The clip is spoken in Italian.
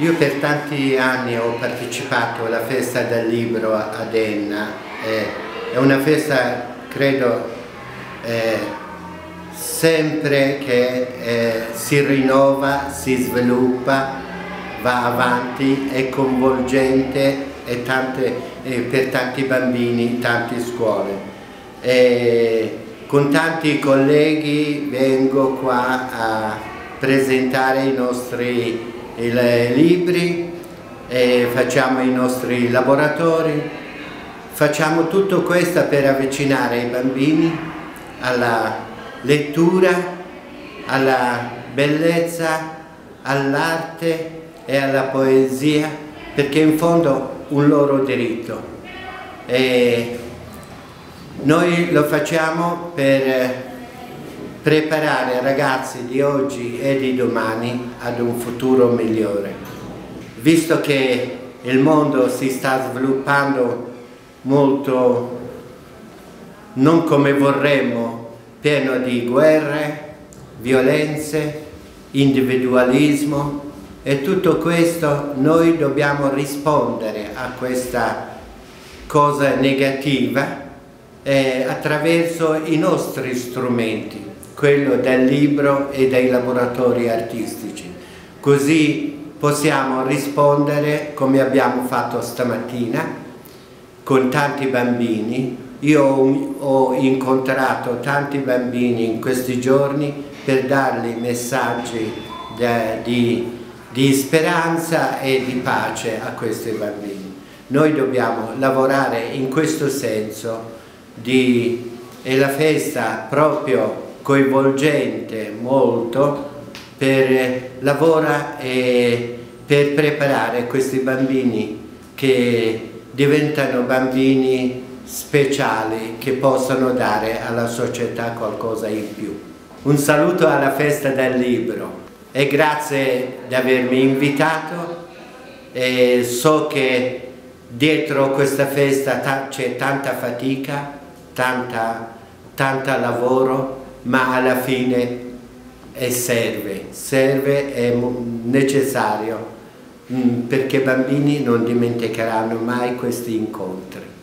Io per tanti anni ho partecipato alla festa del libro ad Enna, eh, è una festa credo eh, sempre che eh, si rinnova, si sviluppa, va avanti, è coinvolgente e tante, per tanti bambini, tante scuole. Con tanti colleghi vengo qua a presentare i nostri i libri, facciamo i nostri laboratori, facciamo tutto questo per avvicinare i bambini alla lettura, alla bellezza, all'arte e alla poesia, perché in fondo un loro diritto. E noi lo facciamo per preparare ragazzi di oggi e di domani ad un futuro migliore. Visto che il mondo si sta sviluppando molto non come vorremmo, pieno di guerre, violenze, individualismo e tutto questo noi dobbiamo rispondere a questa cosa negativa eh, attraverso i nostri strumenti quello del libro e dei laboratori artistici. Così possiamo rispondere come abbiamo fatto stamattina con tanti bambini. Io ho incontrato tanti bambini in questi giorni per dargli messaggi di, di speranza e di pace a questi bambini. Noi dobbiamo lavorare in questo senso di, e la festa proprio coinvolgente molto per lavorare e per preparare questi bambini che diventano bambini speciali che possono dare alla società qualcosa in più. Un saluto alla festa del libro e grazie di avermi invitato e so che dietro questa festa c'è tanta fatica, tanta, tanta lavoro ma alla fine serve, serve, è necessario mm, perché i bambini non dimenticheranno mai questi incontri.